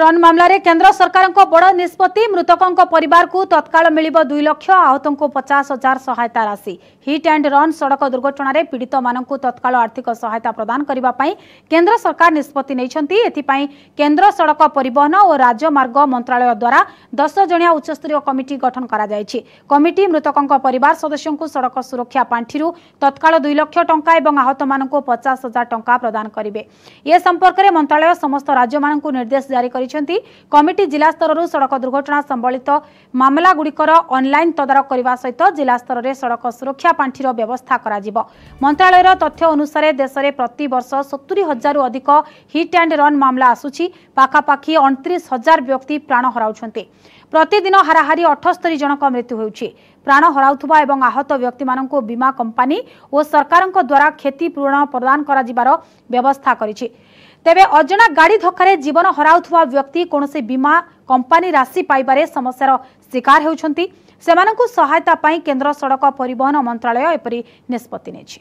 Run ମାମଲାରେ କେନ୍ଦ୍ର ସରକାରଙ୍କ ବଡ଼ ନିଷ୍ପତ୍ତି ମୃତକଙ୍କ ପରିବାରକୁ ତତ୍କାଳ ମିଳିବ ଦୁଇ ଲକ୍ଷ ଆହତଙ୍କୁ ପଚାଶ ହଜାର ସହାୟତା ରାଶି। ହିଟ୍ ଆଣ୍ଡ ରନ୍ ସଡ଼କ ଦୁର୍ଘଟଣାରେ ପୀଡ଼ିତମାନଙ୍କୁ ତତ୍କାଳ ଆର୍ଥିକ ସହାୟତା ପ୍ରଦାନ କରିବା ପାଇଁ କେନ୍ଦ୍ର ସରକାର ନିଷ୍ପତ୍ତି ନେଇଛନ୍ତି। ଏଥିପାଇଁ କେନ୍ଦ୍ର ସଡ଼କ ପରିବହନ ଓ ରାଜମାର୍ଗ ମନ୍ତ୍ରାଳୟ ଦ୍ୱାରା ଦଶ ଜଣିଆ ଉଚ୍ଚସ୍ତରୀୟ କମିଟି ଗଠନ କରାଯାଇଛି। କମିଟି ମୃତକଙ୍କ ପରିବାର ସଦସ୍ୟଙ୍କୁ ସଡ଼କ ସୁରକ୍ଷା ପାଣ୍ଠିରୁ ତତ୍କାଳ ଦୁଇ ଲକ୍ଷ ଟଙ୍କା ଏବଂ ଆହତମାନଙ୍କୁ ପଚାଶ ହଜାର ଟଙ୍କା ପ୍ରଦାନ କରିବେ। ଏ ସମ୍ପର୍କରେ ମନ୍ତ୍ରାଳୟ ସମସ୍ତ ରାଜ୍ୟମାନଙ୍କୁ ନିର୍ଦ୍ଦେଶ ଜାରି କରିଛନ୍ତି। କମିଟି ଜିଲ୍ଲା ସ୍ତରରୁ ସଡ଼କ ଦୁର୍ଘଟଣା ସମ୍ବଳିତ ମାମଲାଗୁଡ଼ିକର ଅନ୍ଲାଇନ୍ ତଦାରଖ କରିବା ସହିତ ଜିଲ୍ଲା ସ୍ତରରେ ସଡ଼କ ସୁରକ୍ଷା ପାଣ୍ଠିର ବ୍ୟବସ୍ଥା କରାଯିବ। ମନ୍ତ୍ରାଳୟର ତଥ୍ୟ ଅନୁସାରେ ଦେଶରେ ପ୍ରତିବର୍ଷ ସତୁରି ହଜାରରୁ ଅଧିକ ହିଟ୍ ଆଣ୍ଡ ରନ୍ ମାମଲା ଆସୁଛି। ପାଖାପାଖି ଅଣତିରିଶ ହଜାର ବ୍ୟକ୍ତି ପ୍ରାଣ ହରାଉଛନ୍ତି। ପ୍ରତିଦିନ ହାରାହାରି ଅଠସ୍ତରୀ ଜଣଙ୍କ ମୃତ୍ୟୁ ହେଉଛି ପ୍ରାଣ ହରାଉଥିବା ଏବଂ ଆହତ ବ୍ୟକ୍ତିମାନଙ୍କୁ ବୀମା କମ୍ପାନୀ ଓ ସରକାରଙ୍କ ଦ୍ୱାରା କ୍ଷତିପୂରଣ ପ୍ରଦାନ କରାଯିବାର ବ୍ୟବସ୍ଥା କରିଛି। ତେବେ ଅଜଣା ଗାଡ଼ି ଧକ୍କାରେ ଜୀବନ ହରାଉଥିବା ବ୍ୟକ୍ତି କୌଣସି ବୀମା କମ୍ପାନୀ ରାଶି ପାଇବାରେ ସମସ୍ୟାର ଶିକାର ହେଉଛନ୍ତି। ସେମାନଙ୍କୁ ସହାୟତା ପାଇଁ କେନ୍ଦ୍ର ସଡ଼କ ପରିବହନ ମନ୍ତ୍ରାଳୟ ଏପରି ନିଷ୍ପତ୍ତି ନେଇଛି।